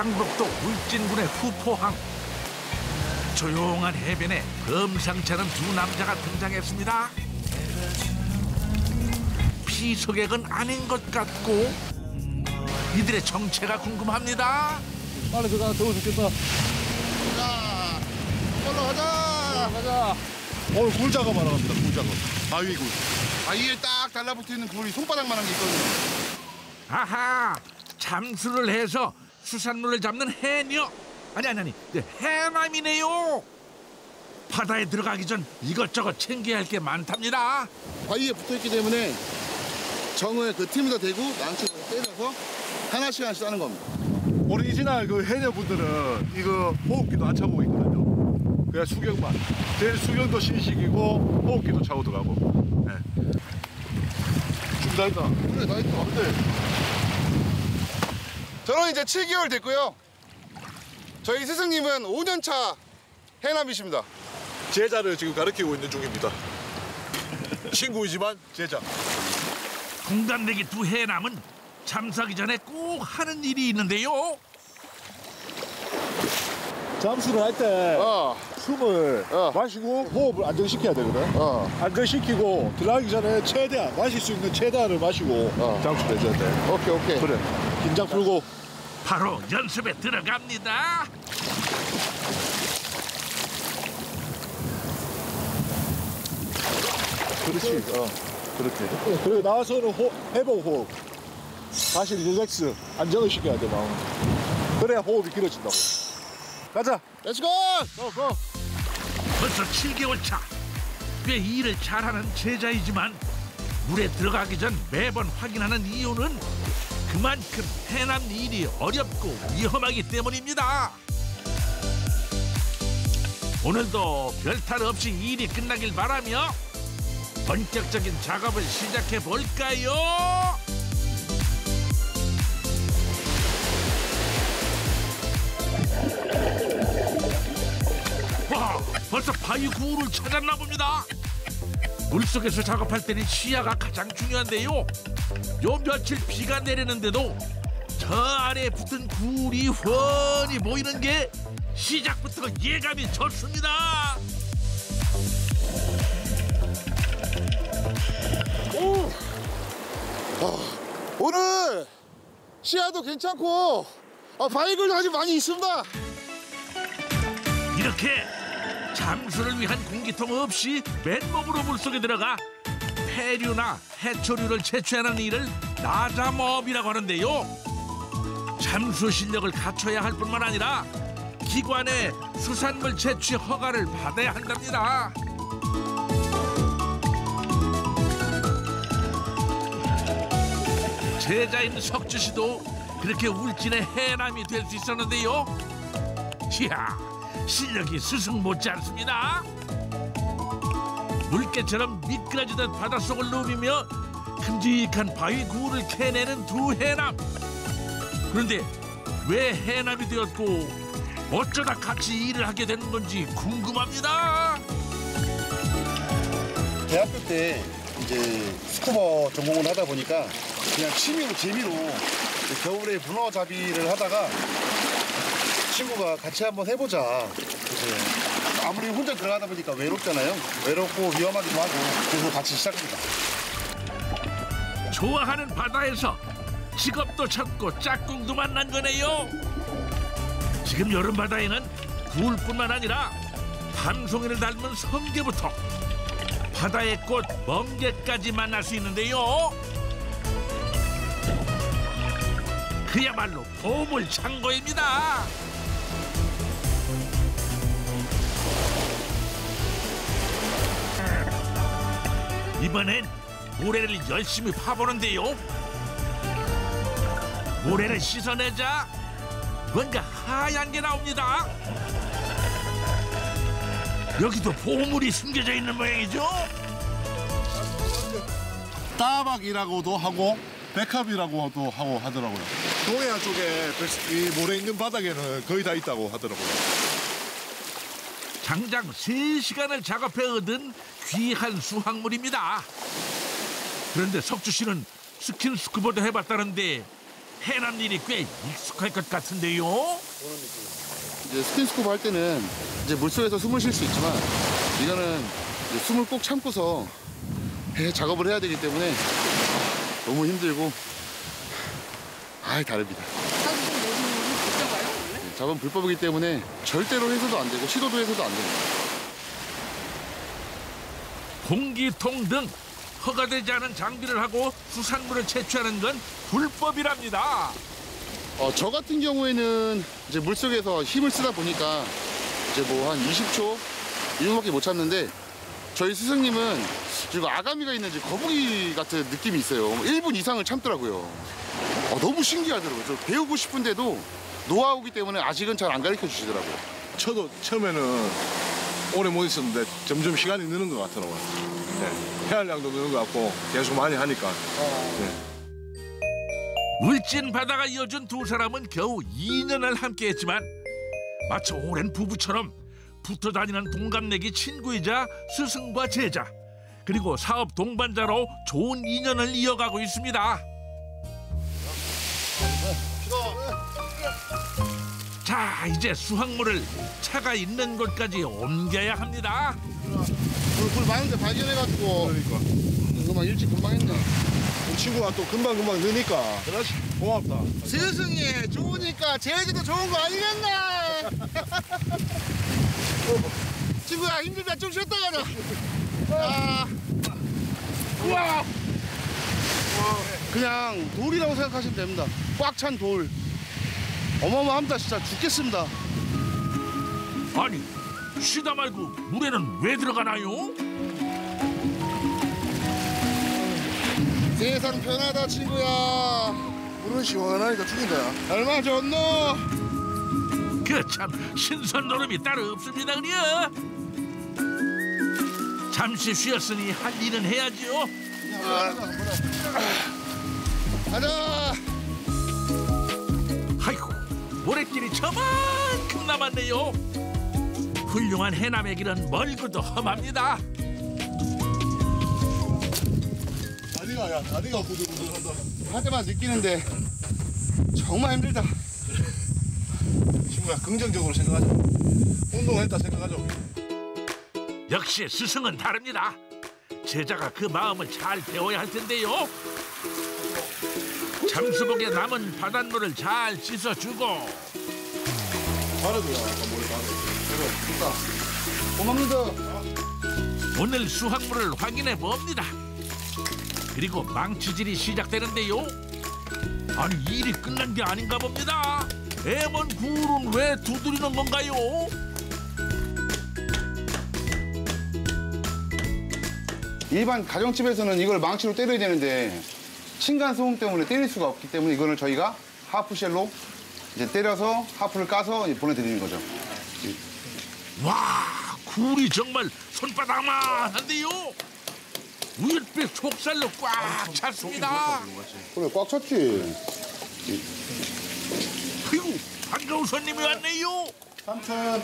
장북도 울진군의 후포항. 조용한 해변에 범상치 않은 두 남자가 등장했습니다. 피소객은 아닌 것 같고 이들의 정체가 궁금합니다. 빨리 들어가 더워 죽겠다. 자, 올라가자. 가자. 오늘 굴 작업 하러 갑니다 굴 작업. 바위 굴. 바위에 딱 달라붙어 있는 굴이 손바닥만한 게 있거든요. 아하 잠수를 해서 수산물을 잡는 해녀 아니 아니 아니 네, 해남이네요 바다에 들어가기 전 이것저것 챙겨야 할 게 많답니다 바위에 붙어 있기 때문에 정을 그 틈에다 대고 망치를 때려서 하나씩 하나씩 따는 겁니다. 오리지널 그 해녀분들은 이거 호흡기도 안 차고 있거든요 그냥 수경만 제일 수경도 신식이고 호흡기도 차고 들어가고 네. 준비다 했다 그래, 다 있다. 네. 저는 이제 7개월 됐고요. 저희 스승님은 5년차 해남이십니다. 제자를 지금 가르치고 있는 중입니다 친구이지만 제자 공단내기 두 해남은 잠수하기 전에 꼭 하는 일이 있는데요 잠수를 할 때 어, 숨을 어. 마시고 호흡을 안정시켜야 되거든. 어. 안정시키고 들어가기 전에 최대한 마실 수 있는 최대한을 마시고 어. 잠수를 해줘야 돼. 오케이, 오케이. 그래. 긴장 풀고. 바로 연습에 들어갑니다. 그렇지. 어. 그렇게 그리고 나와서는 호, 회복 호흡. 다시 relax 안정을 시켜야 돼 마음 그래야 호흡이 길어진다고 가자 Let's go! Go go 벌써 7개월 차. 꽤 일을 잘하는 제자이지만 물에 들어가기 전 매번 확인하는 이유는 그만큼 해남 일이 어렵고 위험하기 때문입니다. 오늘도 별탈 없이 일이 끝나길 바라며 본격적인 작업을 시작해 볼까요? 벌써 바위 구를 찾았나 봅니다. 물속에서 작업할 때는 시야가 가장 중요한데요. 요 며칠 비가 내리는데도 저 아래에 붙은 굴이 훤히 보이는 게 시작부터 예감이 좋습니다. 오늘 시야도 괜찮고 아, 바위굴도 아주 많이 있습니다. 이렇게 잠수를 위한 공기통 없이 맨몸으로 물속에 들어가 폐류나 해초류를 채취하는 일을 나자업이라고 하는데요. 잠수 실력을 갖춰야 할 뿐만 아니라 기관의 수산물 채취 허가를 받아야 한답니다. 제자인 석주 씨도 그렇게 울진의 해남이 될 수 있었는데요. 이야, 실력이 스승 못지 않습니다. 물개처럼 미끄러지던 바닷속을 누비며 큼직한 바위 구를 캐내는 두 해남. 그런데 왜 해남이 되었고 어쩌다 같이 일을 하게 되는 건지 궁금합니다. 대학교 때 이제 스쿠버 전공을 하다 보니까 그냥 취미로 재미로 겨울에 문어 잡이를 하다가 친구가 같이 한번 해보자. 이제 아무리 혼자 들어가다 보니까 외롭잖아요. 외롭고 위험하기도 하고 그래서 같이 시작합니다. 좋아하는 바다에서 직업도 찾고 짝꿍도 만난 거네요. 지금 여름 바다에는 굴뿐만 아니라 밤송이를 닮은 성게부터 바다의 꽃 멍게까지 만날 수 있는데요. 그야말로 보물 창고입니다. 이번엔 모래를 열심히 파보는데요. 모래를 씻어내자 뭔가 하얀 게 나옵니다. 여기도 보물이 숨겨져 있는 모양이죠. 따박이라고도 하고 백합이라고도 하고 하더라고요 동해안 쪽에 이 모래 있는 바닥에는 거의 다 있다고 하더라고요 장장 3시간을 작업해 얻은 귀한 수확물입니다. 그런데 석주 씨는 스킨 스쿠버도 해봤다는데 해남 일이 꽤 익숙할 것 같은데요. 이제 스킨스쿠버 할 때는 이제 물속에서 숨을 쉴 수 있지만 이거는 숨을 꼭 참고서 해- 작업을 해야 되기 때문에 너무 힘들고 아 다릅니다. 네, 작업은 불법이기 때문에 절대로 해서도 안 되고 시도도 해서도 안 됩니다. 공기통 등 허가되지 않은 장비를 하고 수산물을 채취하는 건 불법이랍니다. 어, 저 같은 경우에는 이제 물속에서 힘을 쓰다 보니까 이제 뭐 한 20초 이 정도밖에 못 참는데 저희 스승님은 지금 아가미가 있는지 거북이 같은 느낌이 있어요. 1분 이상을 참더라고요. 어, 너무 신기하더라고요. 저 배우고 싶은데도 노하우기 때문에 아직은 잘 안 가르쳐 주시더라고요. 저도 처음에는 오래 못 있었는데 점점 시간이 느는 것 같더라고요. 네. 해알량도 느는 것 같고 계속 많이 하니까. 울진 바다가 이어준 두 사람은 겨우 2년을 함께했지만 마치 오랜 부부처럼 붙어 다니는 동갑내기 친구이자 스승과 제자 그리고 사업 동반자로 좋은 인연을 이어가고 있습니다. 자 이제 수확물을 차가 있는 곳까지 옮겨야 합니다. 오늘 굴 많은데 발견해가지고 그러니까. 금방 일찍 금방 했네. 이 친구가 또 금방금방 느니까. 그렇지. 고맙다. 스승이 좋으니까 제주도 좋은 거 아니겠나? 친구야 힘들다 좀 쉬었다 가자. 아. 우와. 그냥 돌이라고 생각하시면 됩니다. 꽉 찬 돌. 어마어마합니다 진짜 죽겠습니다. 아니 쉬다 말고 물에는 왜 들어가나요? 세상 편하다 친구야. 물은 시원하니까 죽인다. 얼마나 좋노? 그참 신선 노름이 따로 없습니다 그려 잠시 쉬었으니 할 일은 해야지요 가자. 아이고 모래길이 저만큼 남았네요 훌륭한 해남의 길은 멀고도 험합니다 다리가, 야, 다리가 부들부들한다. 할 때만 느끼는데 정말 힘들다. 친구야, 긍정적으로 생각하자. 운동했다 생각하자. 역시 스승은 다릅니다 제자가 그 마음을 잘 배워야 할 텐데요 잠수복에 남은 바닷물을 잘 씻어주고 바로도야, 아까 머리 바로. 고맙니다. 오늘 수확물을 확인해 봅니다. 그리고 망치질이 시작되는데요. 아니 일이 끝난 게 아닌가 봅니다. 애먼 굴은 왜 두드리는 건가요? 일반 가정집에서는 이걸 망치로 때려야 되는데 층간 소음 때문에 때릴 수가 없기 때문에 이거는 저희가 하프쉘로 이제 때려서 하프를 까서 이제 보내드리는 거죠. 와 굴이 정말 손바닥만 한데요. 우윳빛 속살로 꽉 찼습니다. 그래 꽉 찼지. 아이고 반가운 손님이 왔네요.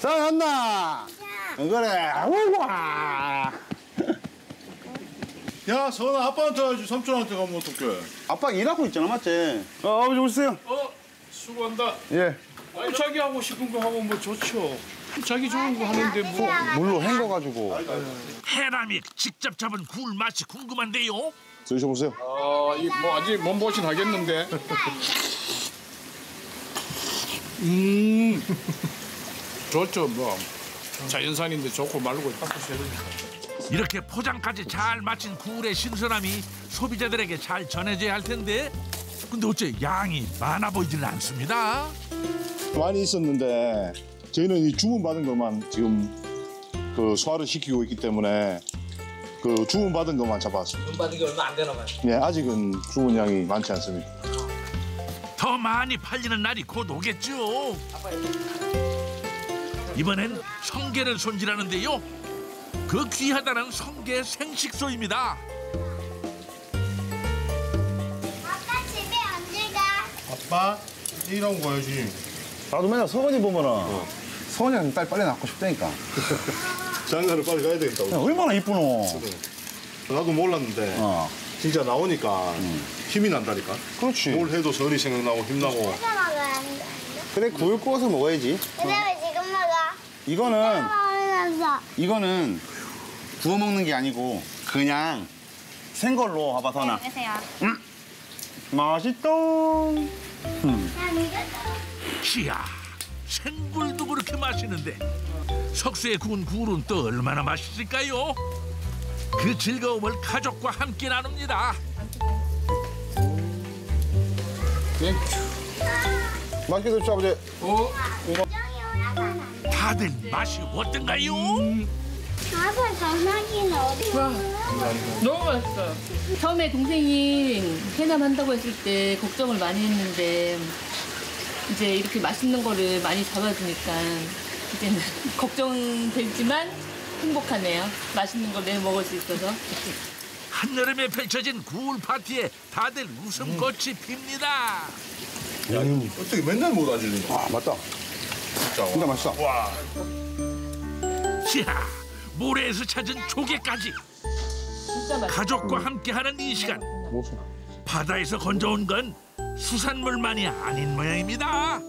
사왔나? 그래. 우와. 야, 선아, 아빠한테 가야지. 삼촌한테 가면 어떡해. 아빠 일하고 있잖아, 맞지? 어, 아버지 오세요. 어, 수고한다. 예. 아니, 자기 하고 싶은 거 하면 뭐 좋죠. 자기 좋은 거 하는데 뭐. 물로 헹궈가지고. 해남이 직접 잡은 굴 맛이 궁금한데요. 드셔보세요. 아, 이뭐 아직 몸보신 하겠는데. 음, 좋죠 뭐. 자연산인데 좋고 말고. 이렇게 포장까지 잘 마친 굴의 신선함이 소비자들에게 잘 전해져야 할 텐데 근데 어째 양이 많아 보이지는 않습니다. 많이 있었는데 저희는 이 주문받은 것만 지금 그 소화를 시키고 있기 때문에 그 주문받은 것만 잡아왔습니다. 받은 게 얼마 안 되나 봐요. 네, 아직은 주문량이 많지 않습니다. 더 많이 팔리는 날이 곧 오겠죠. 이번엔 성게를 손질하는데요. 그 귀하다는 성게 생식소입니다. 아빠 집에 언제 가? 아빠, 일하고 가야지. 나도 맨날 서건이 보면은 서건이랑 딸 빨리 낳고 싶다니까. 장가를 빨리 가야 되겠다고. 야, 얼마나 이쁘노. 나도 몰랐는데 어. 진짜 나오니까 힘이 난다니까. 그렇지. 뭘 해도 전이 생각나고 힘나고. 그래 구울 구워서 먹어야지. 근데 왜 지금 먹어? 이거는. 이거는 구워 먹는 게 아니고 그냥 생걸로 봐봐 선아. 드세요. 맛있다. 난 이거 이야 생굴도 그렇게 맛있는데 석쇠에 구운 굴은 또 얼마나 맛있을까요? 그 즐거움을 가족과 함께 나눕니다. 맛있게 드십시오 아버지. 정이 올라가나? 다들 맛이 어떤가요? 아빠 전화기는 어디 있어? 너무 맛있어요. 처음에 동생이 해남 한다고 했을 때 걱정을 많이 했는데 이제 이렇게 맛있는 거를 많이 잡아주니까 이제는 걱정되지만 행복하네요. 맛있는 걸 내일 먹을 수 있어서. 한여름에 펼쳐진 굴 파티에 다들 웃음꽃이 핍니다. 어떻게 맨날 못 앉으니까. 아 맞다. 진짜. 진짜 맛있어. 와. 이야 모래에서 찾은 조개까지. 가족과 함께하는 이 시간 바다에서 건져온 건 수산물만이 아닌 모양입니다.